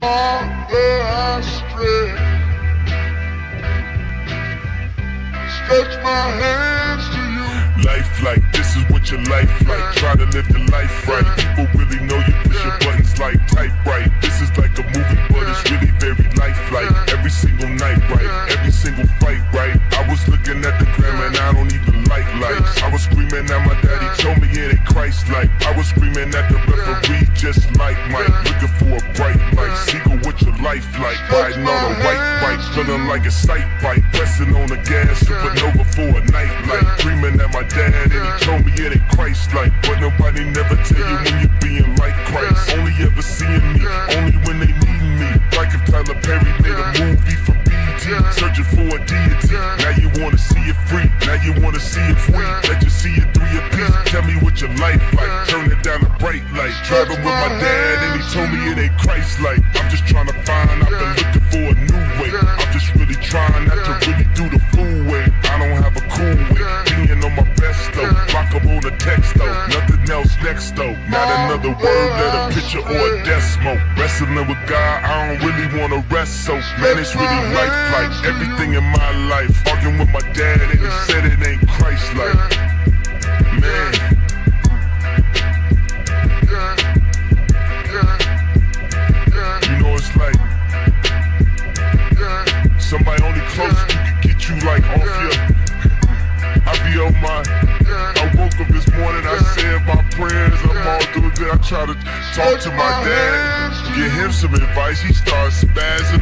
Life like this is what your life like. Try to live the life right. People really know you push your buttons like type right. This is like a movie, but it's really very lifelike. Every single night, right? Every single fight, right? I was looking at the gram and I don't even like lights. I was screaming at my daddy, told me it ain't Christ like. I was screaming at the like? Riding on a white bike, feeling like a sight bike. Pressing on the gas, supernova for a night light. Dreaming at my dad and he told me it ain't Christ like. But nobody never tell you when you're being like Christ. Only ever seeing me, only when they need me. Like if Tyler Perry made a movie for BT, searching for a deity. Now you wanna see it free, now you wanna see it free. Let you see it three a piece. Tell me what your life Driving with my dad and he told me it ain't Christ like. I'm just trying to find, I've been looking for a new way. I'm just really trying not to really do the fool way. I don't have a cool way. Being on my best though. Rock up on the text though. Nothing else next though. Not another word, let a picture or a decimal. Wrestling with God, I don't really wanna rest so. Man, it's really life like everything in my life. Arguing with my dad and he said I woke up this morning, I said my prayers, I'm all through it. I try to talk to my dad, give him some advice. He starts spazzing